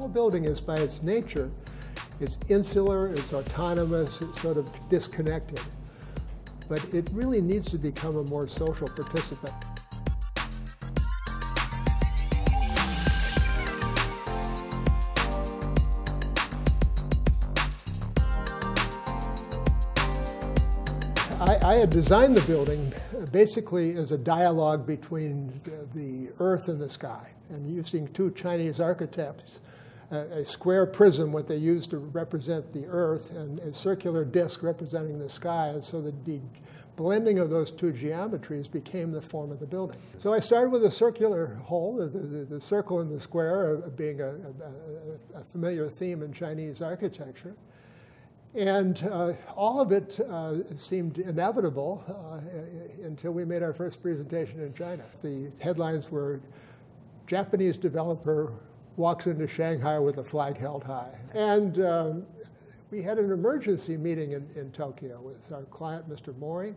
tall building is by its nature, it's insular, it's autonomous, it's sort of disconnected. But it really needs to become a more social participant. I, I, had designed the building basically as a dialogue between the earth and the sky, and using two Chinese architects, a, square prism, what they used to represent the earth, and a circular disk representing the sky, and so the, the blending of those two geometries became the form of the building. So I started with a circular hole, the, the, the circle and the square being a, a, a familiar theme in Chinese architecture. And uh, all of it uh, seemed inevitable uh, until we made our first presentation in China. The headlines were Japanese developer walks into Shanghai with a flag held high. And um, we had an emergency meeting in, in, Tokyo with our client, Mr. Mori,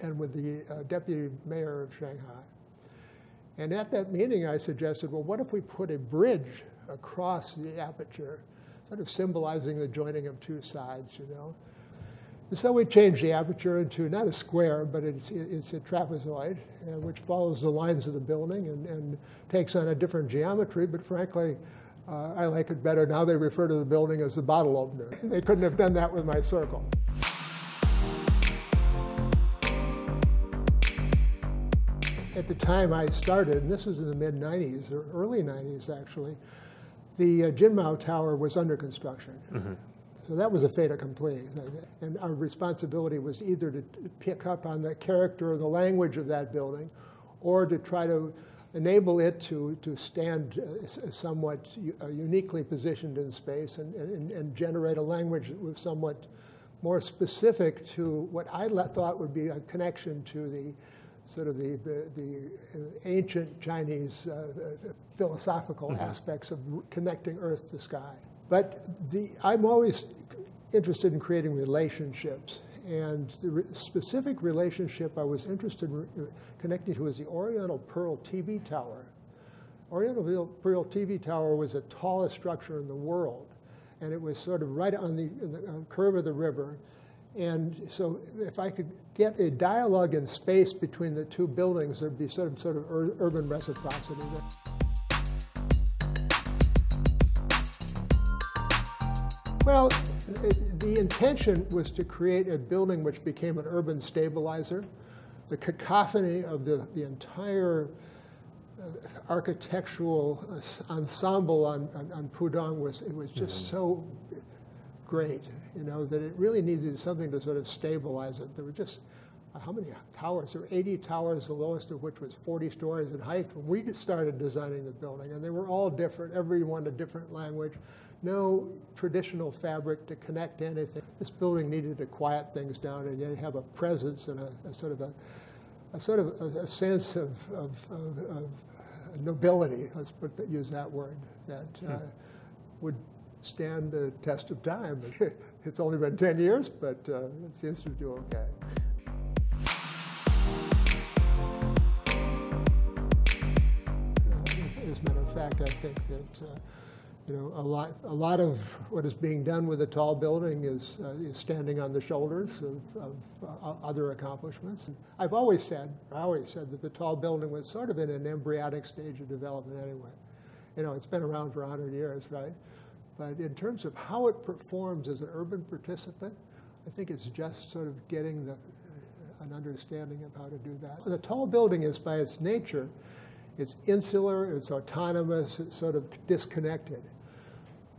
and with the uh, deputy mayor of Shanghai. And at that meeting, I suggested, well, what if we put a bridge across the aperture sort of symbolizing the joining of two sides, you know. And so we changed the aperture into not a square, but it's, it's a trapezoid, uh, which follows the lines of the building and, and takes on a different geometry, but frankly, uh, I like it better. Now they refer to the building as the bottle opener. They couldn't have done that with my circle. At the time I started, and this was in the mid 90s, or early 90s actually, the uh, Jinmao Tower was under construction. Mm-hmm. So that was a fait accompli. And our responsibility was either to pick up on the character or the language of that building or to try to enable it to, to stand uh, somewhat uh, uniquely positioned in space and, and, and, generate a language that was somewhat more specific to what I thought would be a connection to the sort of the, the, the ancient Chinese uh, uh philosophical mm-hmm. aspects of connecting earth to sky. But the, I'm always interested in creating relationships. And the re- specific relationship I was interested in connecting to was the Oriental Pearl TV Tower. Oriental Pearl TV Tower was the tallest structure in the world. And it was sort of right on the, the curve of the river. And so if I could get a dialogue in space between the two buildings, there'd be sort of, sort of ur urban reciprocity there. Well, the intention was to create a building which became an urban stabilizer. The cacophony of the, the entire uh, architectural ensemble on, on, on Pudong was, it was just mm -hmm. so great, you know, that it really needed something to sort of stabilize it. There were just, uh, how many towers? There were 80 towers, the lowest of which was 40 stories in height when we started designing the building. And they were all different, every one a different language. No traditional fabric to connect anything. This building needed to quiet things down and yet have a presence and a, a sort of a, a sort of a, a sense of, of, of, of, nobility, let's put, use that word, that uh, hmm. would stand the test of time. It's only been 10 years, but uh, it seems to do okay. As a matter of fact, I think that uh, you know, a lot, a lot of what is being done with a tall building is, uh, is standing on the shoulders of, of uh, other accomplishments. And I've always said, I always said that the tall building was sort of in an embryonic stage of development anyway. You know, it's been around for 100 years, right? But in terms of how it performs as an urban participant, I think it's just sort of getting the, an understanding of how to do that. The tall building is by its nature, it's insular, it's autonomous, it's sort of disconnected.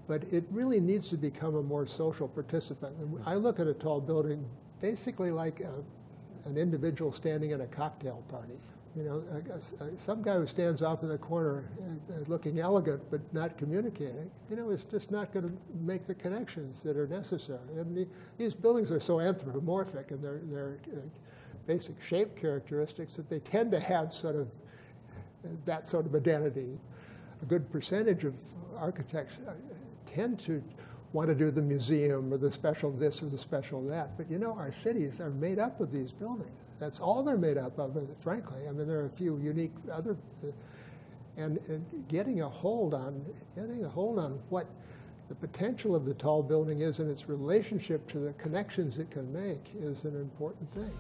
But it really needs to become a more social participant. And I look at a tall building basically like a, an individual standing at a cocktail party. You know, some guy who stands off in the corner uh, looking elegant but not communicating, you know, is just not going to make the connections that are necessary. And the, these buildings are so anthropomorphic in their, their uh, basic shape characteristics that they tend to have sort of that sort of identity. A good percentage of architects uh, tend to want to do the museum or the special this or the special that. But you know, our cities are made up of these buildings. That's all they're made up of, frankly. I mean, there are a few unique other, uh, And, and getting a hold on getting a hold on what the potential of the tall building is and its relationship to the connections it can make is an important thing.